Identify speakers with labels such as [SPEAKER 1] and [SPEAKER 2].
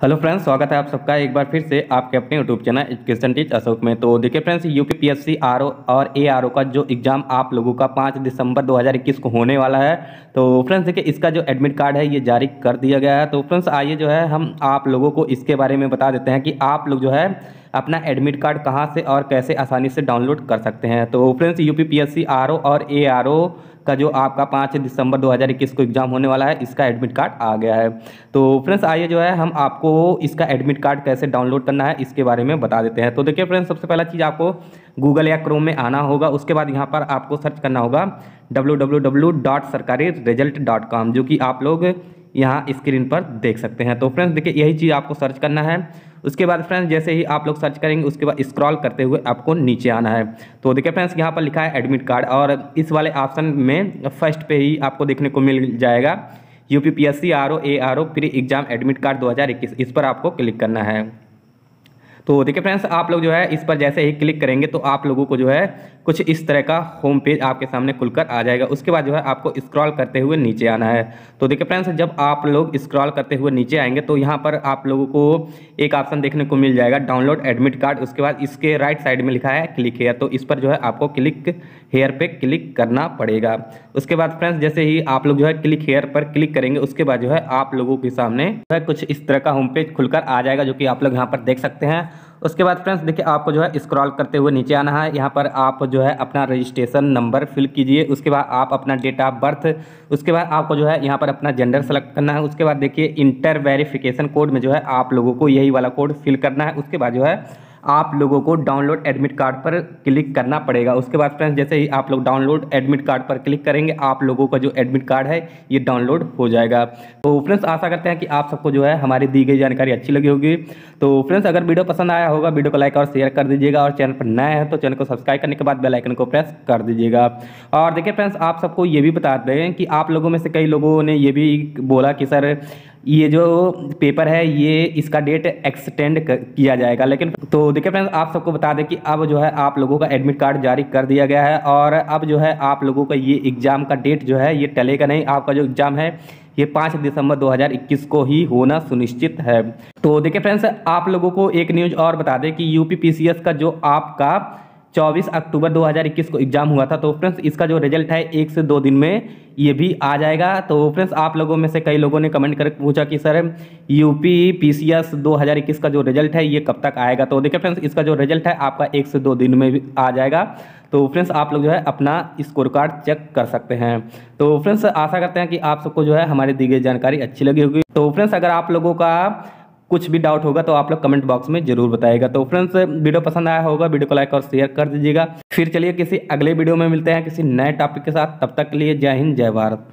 [SPEAKER 1] Hello friends, स्वागत है आप सबका एक बार फिर से आपके अपने YouTube channel education teach Ashok में। तो देखिए फ्रेंड्स यूपी पीएससी आरओ और ए आरओ का जो एग्ज़ाम आप लोगों का 5 दिसंबर 2021 को होने वाला है। तो फ्रेंड्स, देखिए इसका जो एडमिट कार्ड है, ये जारी कर दिया गया है। तो फ्रेंड्स, आइए जो है, हम आप लोगों को इसके बारे में बता देते हैं कि आप लोग जो है अपना एडमिट कार्ड कहाँ से और कैसे आसानी से डाउनलोड कर सकते हैं? तो फ्रेंड्स यू पी और एआरओ का जो आपका पाँच दिसंबर 2021 को एग्ज़ाम होने वाला है, इसका एडमिट कार्ड आ गया है। तो फ्रेंड्स आइए जो है, हम आपको इसका एडमिट कार्ड कैसे डाउनलोड करना है, इसके बारे में बता देते हैं। तो देखिए फ्रेंड्स सबसे पहला चीज़ आपको गूगल या क्रोम में आना होगा। उसके बाद यहाँ पर आपको सर्च करना होगा डब्ल्यू जो कि आप लोग यहाँ स्क्रीन पर देख सकते हैं। तो फ्रेंड्स देखिए, यही चीज़ आपको सर्च करना है। उसके बाद फ्रेंड्स जैसे ही आप लोग सर्च करेंगे, उसके बाद स्क्रॉल करते हुए आपको नीचे आना है। तो देखिए फ्रेंड्स यहाँ पर लिखा है एडमिट कार्ड और इस वाले ऑप्शन में फ़र्स्ट पे ही आपको देखने को मिल जाएगा। U P P S C R O A R O pre exam admit card दो हज़ार इक्कीस। इस पर आपको क्लिक करना है। तो देखिए फ्रेंड्स आप लोग जो है इस पर जैसे ही क्लिक करेंगे तो आप लोगों को जो है कुछ इस तरह का होम पेज आपके सामने खुलकर आ जाएगा। उसके बाद जो है आपको स्क्रॉल करते हुए नीचे आना है। तो देखिए फ्रेंड्स जब आप लोग स्क्रॉल करते हुए नीचे आएँगे तो यहाँ पर आप लोगों को एक ऑप्शन देखने को मिल जाएगा डाउनलोड एडमिट कार्ड उसके बाद इसके राइट साइड में लिखा है क्लिक हेयर तो इस पर जो है आपको क्लिक हेयर पर क्लिक करना पड़ेगा। उसके बाद फ्रेंड्स जैसे ही आप लोग जो है क्लिक हेयर पर क्लिक करेंगे, उसके बाद जो है आप लोगों के सामने कुछ इस तरह का होम पेज खुलकर आ जाएगा, जो कि आप लोग यहाँ पर देख सकते हैं। उसके बाद फ्रेंड्स, देखिए आपको जो है स्क्रॉल करते हुए नीचे आना है। यहाँ पर आप जो है अपना रजिस्ट्रेशन नंबर फिल कीजिए। उसके बाद आप अपना डेट ऑफ़ बर्थ उसके बाद आपको जो है यहाँ पर अपना जेंडर सेलेक्ट करना है। उसके बाद देखिए इंटर वेरिफिकेशन कोड में जो है आप लोगों को यही वाला कोड फिल करना है। उसके बाद जो है आप लोगों को डाउनलोड एडमिट कार्ड पर क्लिक करना पड़ेगा। उसके बाद फ्रेंड्स जैसे ही आप लोग डाउनलोड एडमिट कार्ड पर क्लिक करेंगे, आप लोगों का जो एडमिट कार्ड है, ये डाउनलोड हो जाएगा। तो फ्रेंड्स आशा करते हैं कि आप सबको जो है हमारी दी गई जानकारी अच्छी लगी होगी। तो फ्रेंड्स अगर वीडियो पसंद आया होगा, वीडियो को लाइक और शेयर कर दीजिएगा। और चैनल पर नए हैं तो चैनल को सब्सक्राइब करने के बाद बेलाइकन को प्रेस कर दीजिएगा। और देखिए फ्रेंड्स आप सबको ये भी बता दें कि आप लोगों में से कई लोगों ने ये भी बोला कि सर, ये जो पेपर है, ये इसका डेट एक्सटेंड किया जाएगा। लेकिन तो देखिए फ्रेंड्स आप सबको बता दें कि अब जो है आप लोगों का एडमिट कार्ड जारी कर दिया गया है और अब जो है आप लोगों का ये एग्ज़ाम का डेट जो है ये टलेगा नहीं। आपका जो एग्ज़ाम है, ये पाँच दिसंबर 2021 को ही होना सुनिश्चित है। तो देखिए फ्रेंड्स आप लोगों को एक न्यूज़ और बता दें कि यूपी पीसीएस का जो आपका 24 अक्टूबर 2021 को एग्ज़ाम हुआ था। तो फ्रेंड्स, इसका जो रिज़ल्ट है, एक से दो दिन में ये भी आ जाएगा। तो फ्रेंड्स, आप लोगों में से कई लोगों ने कमेंट कर पूछा कि, सर, यूपी पीसीएस 2021 का जो रिज़ल्ट है, ये कब तक आएगा? तो देखिए फ्रेंड्स, इसका जो रिज़ल्ट है, आपका एक से दो दिन में भी आ जाएगा। तो फ्रेंड्स, आप लोग जो है, अपना स्कोर कार्ड चेक कर सकते हैं। तो फ्रेंड्स, आशा करते हैं कि आप सबको जो है, हमारी दी गई जानकारी अच्छी लगी होगी। तो फ्रेंड्स, अगर आप लोगों का कुछ भी डाउट होगा तो आप लोग कमेंट बॉक्स में ज़रूर बताएगा। तो फ्रेंड्स वीडियो पसंद आया होगा वीडियो को लाइक और शेयर कर दीजिएगा। फिर चलिए किसी अगले वीडियो में मिलते हैं किसी नए टॉपिक के साथ। तब तक के लिए जय हिंद, जय भारत।